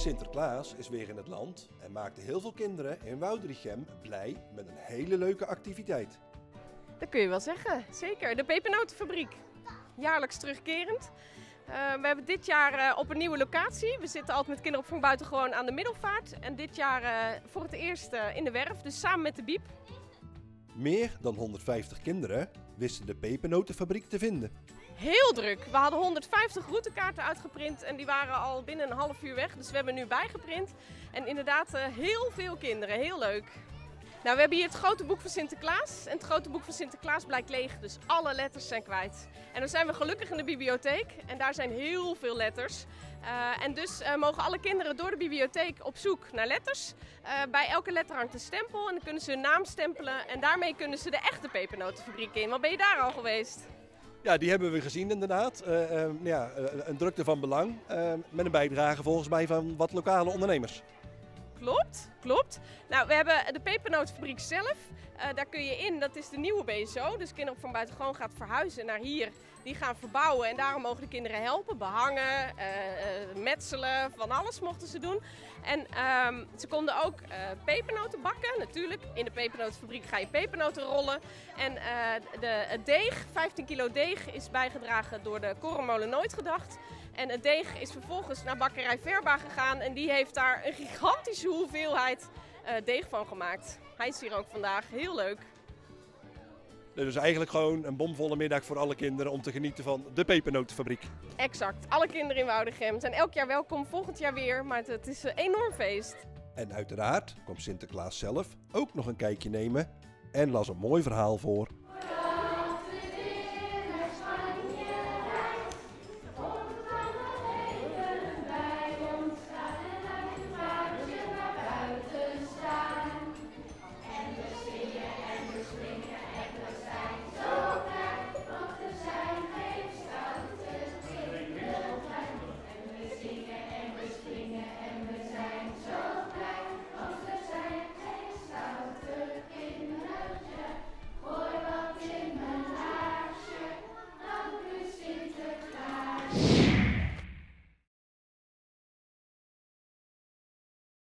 Sinterklaas is weer in het land en maakte heel veel kinderen in Woudrichem blij met een hele leuke activiteit. Dat kun je wel zeggen, zeker. De pepernotenfabriek. Jaarlijks terugkerend. Uh, we hebben dit jaar uh, op een nieuwe locatie. We zitten altijd met kinderopvang buiten gewoon aan de middelvaart. En dit jaar uh, voor het eerst in de werf, dus samen met de Biep. Meer dan 150 kinderen wisten de pepernotenfabriek te vinden. Heel druk. We hadden 150 routekaarten uitgeprint en die waren al binnen een half uur weg. Dus we hebben nu bijgeprint. En inderdaad heel veel kinderen. Heel leuk. Nou, we hebben hier het grote boek van Sinterklaas. En het grote boek van Sinterklaas blijkt leeg, dus alle letters zijn kwijt. En dan zijn we gelukkig in de bibliotheek en daar zijn heel veel letters. Uh, en dus uh, mogen alle kinderen door de bibliotheek op zoek naar letters. Bij elke letter hangt een stempel en dan kunnen ze hun naam stempelen. En daarmee kunnen ze de echte pepernotenfabriek in. Wat ben je daar al geweest? Ja, die hebben we gezien inderdaad. ja, een drukte van belang. met een bijdrage volgens mij van wat lokale ondernemers. Klopt, klopt. Nou, we hebben de pepernootfabriek zelf. Uh, daar kun je in, dat is de nieuwe BSO. Dus Kinderopvang Buitengewoon gaat verhuizen naar hier. Die gaan verbouwen en daarom mogen de kinderen helpen. Behangen, uh, uh, metselen, van alles mochten ze doen. En um, ze konden ook pepernoten bakken, natuurlijk. In de pepernotenfabriek ga je pepernoten rollen. En de, deeg, 15 kilo deeg, is bijgedragen door de Korenmolen Nooit Gedacht. En het deeg is vervolgens naar bakkerij Verba gegaan en die heeft daar een gigantische hoeveelheid uh, deeg van gemaakt. Hij is hier ook vandaag, heel leuk. Dus eigenlijk gewoon een bomvolle middag voor alle kinderen om te genieten van de pepernotenfabriek. Exact, alle kinderen in Woudegem zijn elk jaar welkom, volgend jaar weer, maar het is een enorm feest. En uiteraard komt Sinterklaas zelf ook nog een kijkje nemen en las een mooi verhaal voor